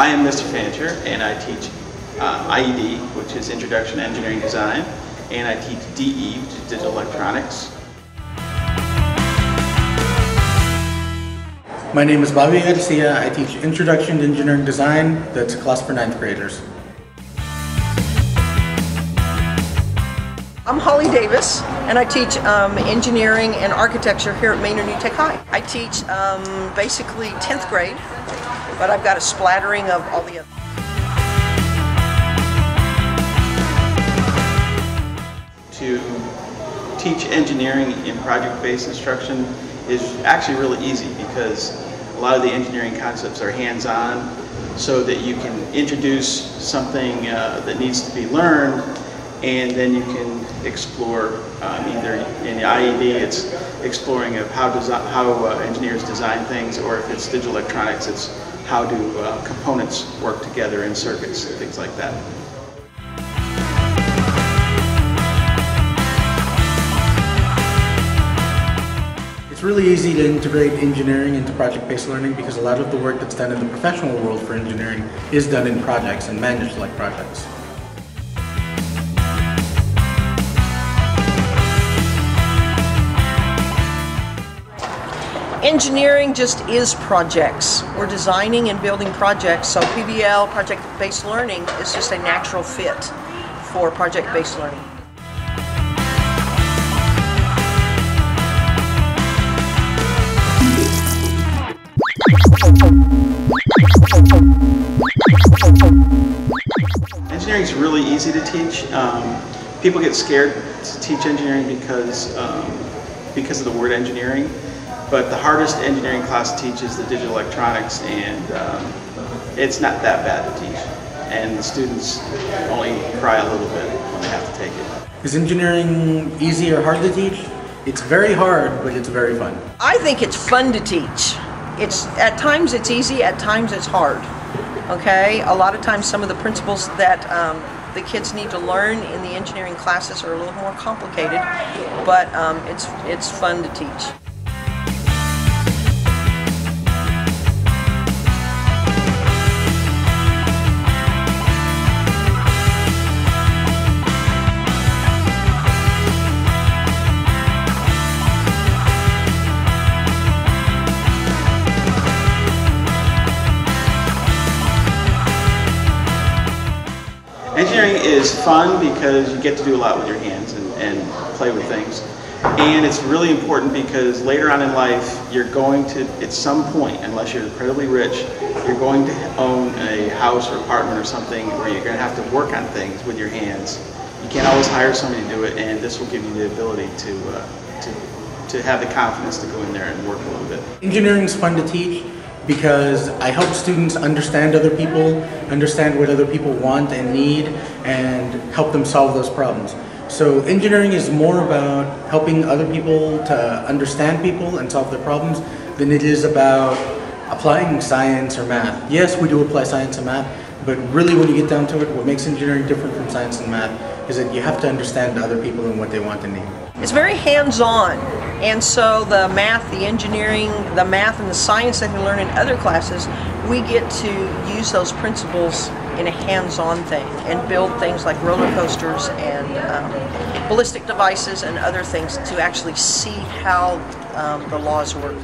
I am Mr. Fancher, and I teach uh, IED, which is Introduction to Engineering Design, and I teach DE, which is Digital Electronics. My name is Bobby Garcia. I teach Introduction to Engineering Design. That's a class for ninth graders. I'm Holly Davis, and I teach um, engineering and architecture here at Manor New Tech High. I teach um, basically 10th grade, but I've got a splattering of all the other. To teach engineering in project-based instruction is actually really easy because a lot of the engineering concepts are hands-on so that you can introduce something uh, that needs to be learned and then you can explore um, either in the IED it's exploring of how, how uh, engineers design things or if it's digital electronics it's how do uh, components work together in circuits and things like that. Really easy to integrate engineering into project-based learning because a lot of the work that's done in the professional world for engineering is done in projects and managed like projects. Engineering just is projects. We're designing and building projects, so PBL, project-based learning, is just a natural fit for project-based learning. Engineering is really easy to teach. Um, people get scared to teach engineering because um, because of the word engineering, but the hardest engineering class to teach is the digital electronics, and um, it's not that bad to teach. And the students only cry a little bit when they have to take it. Is engineering easy or hard to teach? It's very hard, but it's very fun. I think it's fun to teach. It's at times it's easy, at times it's hard. Okay, a lot of times some of the principles that um, the kids need to learn in the engineering classes are a little more complicated, but um, it's it's fun to teach. Engineering is fun because you get to do a lot with your hands and, and play with things. And it's really important because later on in life, you're going to, at some point, unless you're incredibly rich, you're going to own a house or apartment or something where you're going to have to work on things with your hands. You can't always hire somebody to do it, and this will give you the ability to, uh, to, to have the confidence to go in there and work a little bit. Engineering is fun to teach because I help students understand other people, understand what other people want and need, and help them solve those problems. So engineering is more about helping other people to understand people and solve their problems than it is about applying science or math. Yes, we do apply science and math, but really when you get down to it, what makes engineering different from science and math is that you have to understand other people and what they want and need. It's very hands-on, and so the math, the engineering, the math and the science that they learn in other classes, we get to use those principles in a hands-on thing and build things like roller coasters and um, ballistic devices and other things to actually see how um, the laws work.